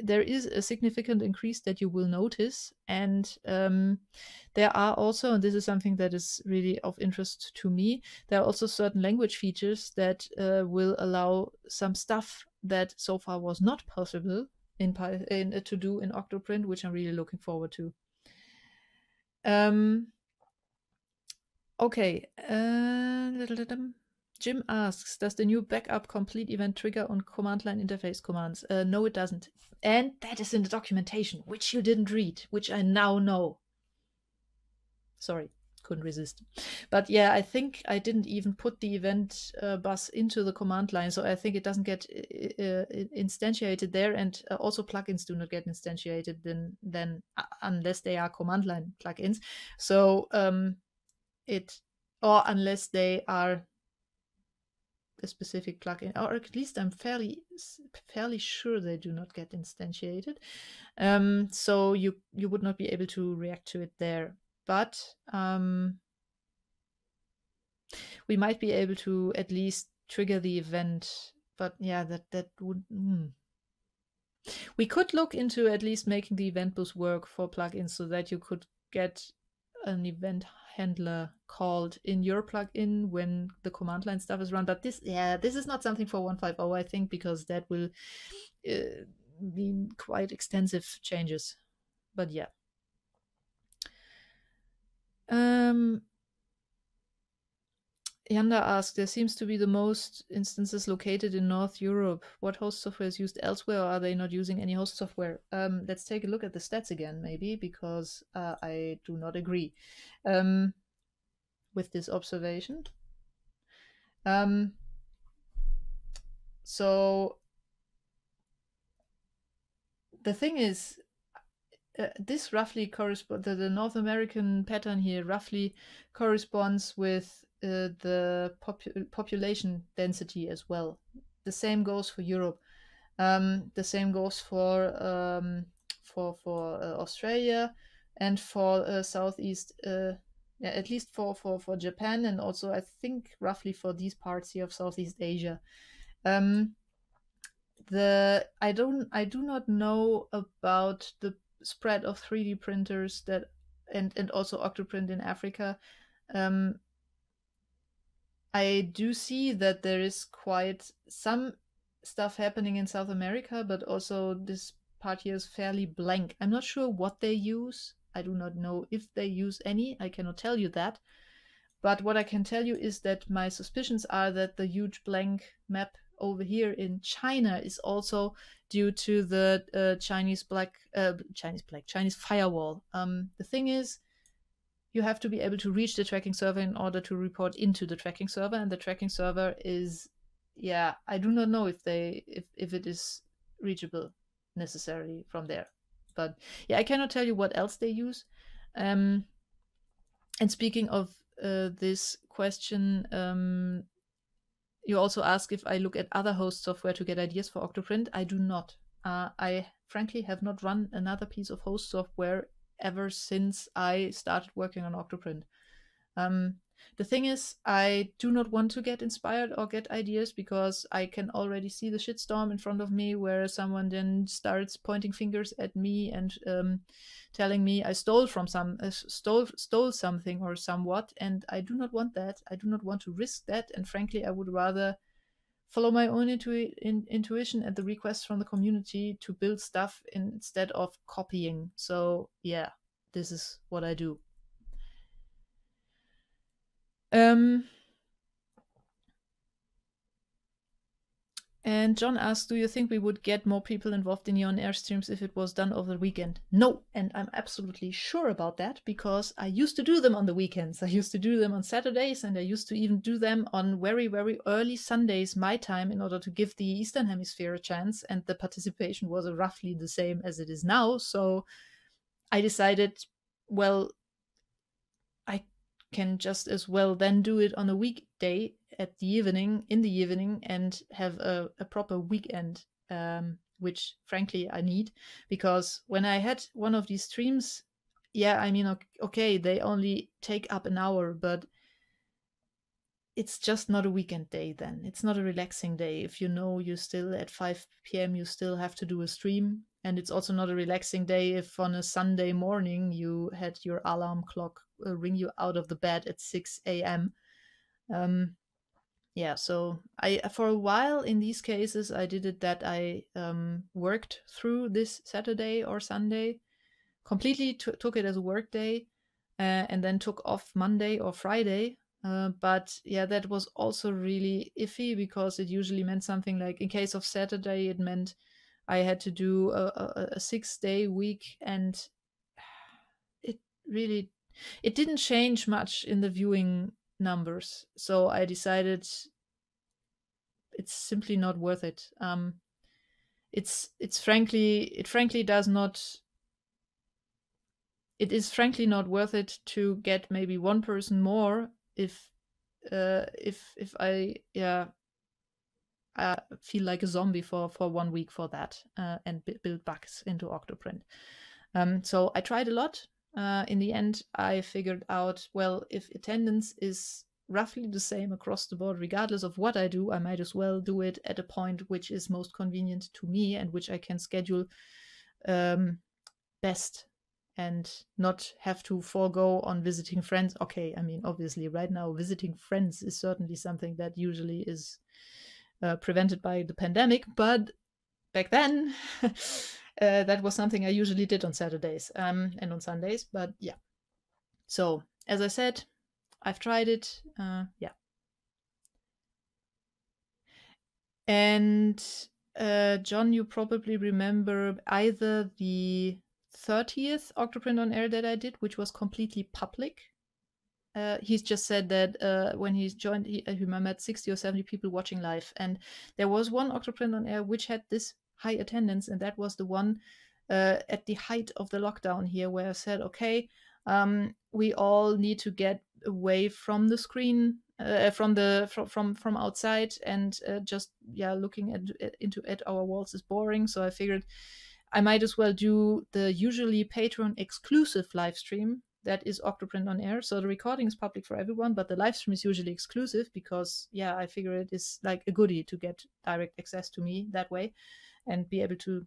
there is a significant increase that you will notice. And um, there are also, and this is something that is really of interest to me, there are also certain language features that uh, will allow some stuff that so far was not possible in, in uh, to do in Octoprint, which I'm really looking forward to. Um, okay. Uh, Jim asks, does the new backup complete event trigger on command line interface commands? Uh, no, it doesn't. And that is in the documentation, which you didn't read, which I now know. Sorry, couldn't resist. But yeah, I think I didn't even put the event uh, bus into the command line, so I think it doesn't get uh, uh instantiated there, and uh, also plugins do not get instantiated then, then uh, unless they are command line plugins. So um, it or unless they are a specific plugin, or at least I'm fairly fairly sure they do not get instantiated. Um, so you you would not be able to react to it there. But um, we might be able to at least trigger the event. But yeah, that that would. Mm. We could look into at least making the event bus work for plugins so that you could get an event handler called in your plugin when the command line stuff is run. But this, yeah, this is not something for 150, I think, because that will uh, mean quite extensive changes. But yeah. Um, Yanda asked, there seems to be the most instances located in North Europe. What host software is used elsewhere, or are they not using any host software? Um, let's take a look at the stats again, maybe, because uh, I do not agree um, with this observation. Um, so the thing is, uh, this roughly corresponds, the, the North American pattern here roughly corresponds with uh, the popu- population density as well. The same goes for Europe. Um, the same goes for um, for for uh, Australia and for uh, Southeast. Uh, yeah, at least for, for for Japan and also I think roughly for these parts here of Southeast Asia. Um, the I don't I do not know about the spread of 3D printers that and and also Octoprint in Africa. Um, I do see that there is quite some stuff happening in South America, but also this part here is fairly blank. I'm not sure what they use. I do not know if they use any. I cannot tell you that. But what I can tell you is that my suspicions are that the huge blank map over here in China is also due to the uh, Chinese black, uh, Chinese black, Chinese firewall. Um, the thing is, you have to be able to reach the tracking server in order to report into the tracking server and the tracking server is yeah i do not know if they if, if it is reachable necessarily from there. But yeah i cannot tell you what else they use. Um and speaking of uh, this question um you also ask if i look at other host software to get ideas for octoprint. I do not. Uh, i frankly have not run another piece of host software ever since I started working on Octoprint. Um, the thing is, I do not want to get inspired or get ideas because I can already see the shitstorm in front of me where someone then starts pointing fingers at me and um, telling me I stole from some uh, stole stole something or somewhat, and I do not want that. I do not want to risk that, and frankly, I would rather follow my own intu- in, intuition and the requests from the community to build stuff instead of copying. So yeah, this is what I do. Um, And John asked, Do you think we would get more people involved in your air streams if it was done over the weekend? No, and I'm absolutely sure about that because I used to do them on the weekends. I used to do them on Saturdays and I used to even do them on very, very early Sundays, my time, in order to give the Eastern Hemisphere a chance. And the participation was roughly the same as it is now. So I decided, well, can just as well then do it on a weekday at the evening in the evening and have a, a proper weekend um, which frankly i need. Because when i had one of these streams yeah i mean okay they only take up an hour but it's just not a weekend day then. It's not a relaxing day. If you know you still at 5 p.m you still have to do a stream. And it's also not a relaxing day if on a sunday morning you had your alarm clock uh, ring you out of the bed at 6 a.m um, yeah so i for a while in these cases i did it that i um, worked through this saturday or sunday completely t- took it as a work day uh, and then took off monday or friday uh, but yeah that was also really iffy because it usually meant something like in case of saturday it meant i had to do a, a, a six day week and [sighs] it really it didn't change much in the viewing numbers. So I decided it's simply not worth it. Um, it's it's frankly it frankly does not. It is frankly not worth it to get maybe one person more if uh, if if I yeah I feel like a zombie for for one week for that uh, and build bugs into Octoprint. Um, so I tried a lot uh, in the end, I figured out well, if attendance is roughly the same across the board, regardless of what I do. I might as well do it at a point which is most convenient to me and which I can schedule um, best and not have to forego on visiting friends. Okay, I mean, obviously, right now, visiting friends is certainly something that usually is uh, prevented by the pandemic, but back then, [laughs] uh, that was something I usually did on Saturdays um, and on Sundays. But yeah, so as I said, I've tried it. Uh, yeah. And uh, John, you probably remember either the 30th Octoprint on Air that I did, which was completely public. Uh, he's just said that uh, when he's joined, he, he met 60 or 70 people watching live. And there was one Octoprint on Air which had this high attendance, and that was the one uh, at the height of the lockdown here, where I said, okay, um, we all need to get away from the screen uh, from the from from, from outside and uh, just yeah looking at into at our walls is boring so i figured i might as well do the usually patreon exclusive live stream that is octoprint on air so the recording is public for everyone but the live stream is usually exclusive because yeah i figure it is like a goodie to get direct access to me that way and be able to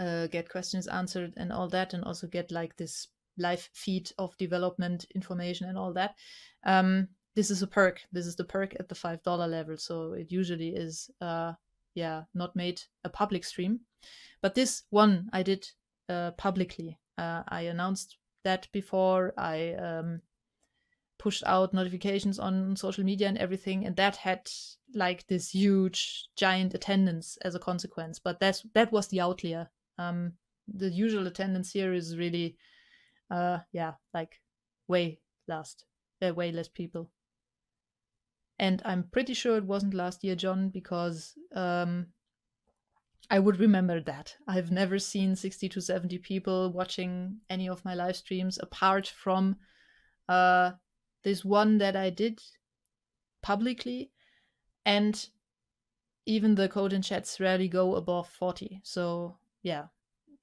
uh, get questions answered and all that and also get like this live feed of development information and all that. Um, this is a perk. This is the perk at the five dollar level. So it usually is, uh, yeah, not made a public stream, but this one I did uh, publicly. Uh, I announced that before I um, pushed out notifications on social media and everything, and that had like this huge, giant attendance as a consequence. But that's that was the outlier. Um, the usual attendance here is really uh yeah like way last uh, way less people and i'm pretty sure it wasn't last year john because um i would remember that. I've never seen 60 to 70 people watching any of my live streams apart from uh this one that i did publicly and even the code and chats rarely go above 40 so yeah.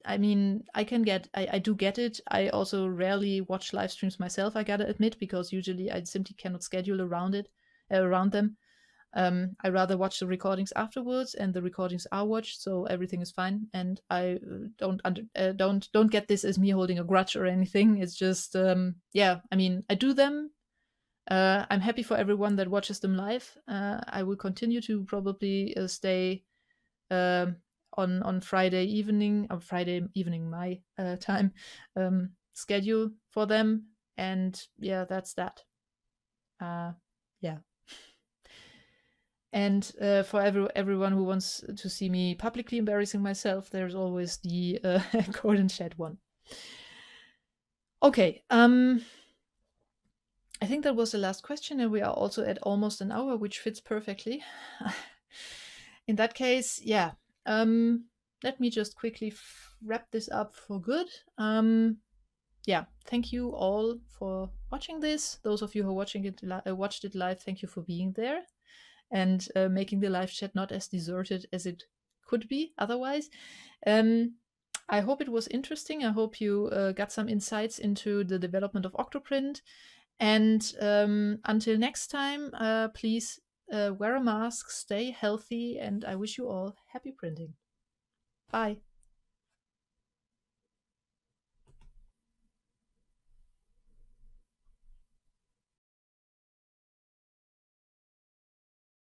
I mean, I can get, I, I do get it. I also rarely watch live streams myself, I gotta admit, because usually I simply cannot schedule around it, around them. Um, I rather watch the recordings afterwards, and the recordings are watched, so everything is fine. And I uh, don't under, uh, don't don't get this as me holding a grudge or anything. It's just, um, yeah. I mean, I do them. Uh, I'm happy for everyone that watches them live. Uh, I will continue to probably uh, stay um, on on Friday evening, on Friday evening my uh, time um, schedule for them, and yeah, that's that. Uh, yeah. And uh, for every, everyone who wants to see me publicly embarrassing myself, there's always the uh, [laughs] Chat one. Okay. Um, I think that was the last question, and we are also at almost an hour, which fits perfectly. [laughs] In that case, yeah, um, let me just quickly wrap this up for good. Um, yeah, thank you all for watching this. Those of you who are watching it, uh, watched it live, thank you for being there and uh, making the live chat not as deserted as it could be otherwise. Um, I hope it was interesting. I hope you uh, got some insights into the development of Octoprint. And um, until next time, uh, please uh, wear a mask, stay healthy, and I wish you all happy printing. Bye.